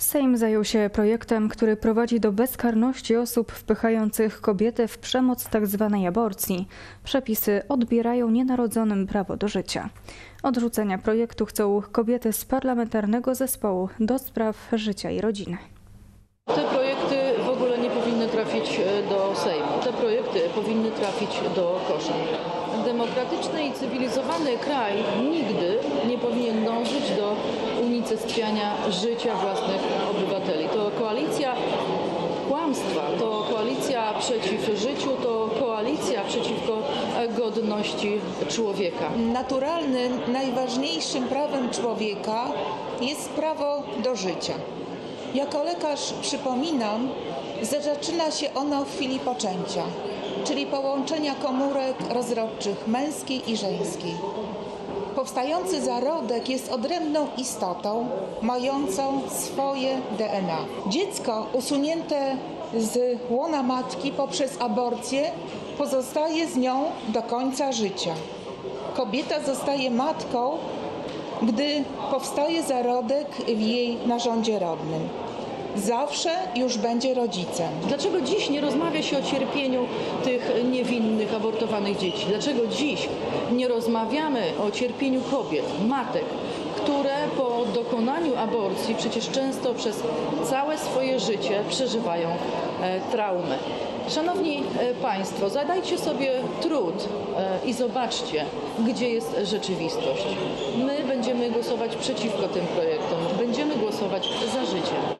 Sejm zajął się projektem, który prowadzi do bezkarności osób wpychających kobiety w przemoc tzw. aborcji. Przepisy odbierają nienarodzonym prawo do życia. Odrzucenia projektu chcą kobiety z parlamentarnego zespołu do spraw życia i rodziny. Te projekty w ogóle nie powinny trafić e, do Sejmu. Te projekty powinny trafić do kosza. Demokratyczny i cywilizowany kraj nigdy nie powinien dążyć do unicestwiania życia własnych obywateli. To koalicja kłamstwa, to koalicja przeciw życiu, to koalicja przeciwko godności człowieka. Naturalnym, najważniejszym prawem człowieka jest prawo do życia. Jako lekarz przypominam, że zaczyna się ono w chwili poczęcia, czyli połączenia komórek rozrodczych męskiej i żeńskiej. Powstający zarodek jest odrębną istotą, mającą swoje DNA. Dziecko usunięte z łona matki poprzez aborcję pozostaje z nią do końca życia. Kobieta zostaje matką, gdy powstaje zarodek w jej narządzie rodnym. Zawsze już będzie rodzicem. Dlaczego dziś nie rozmawia się o cierpieniu tych niewinnych, abortowanych dzieci? Dlaczego dziś nie rozmawiamy o cierpieniu kobiet, matek, które po dokonaniu aborcji przecież często przez całe swoje życie przeżywają e, traumę? Szanowni e, Państwo, zadajcie sobie trud e, i zobaczcie, gdzie jest rzeczywistość. My będziemy głosować przeciwko tym projektom, będziemy głosować za życiem.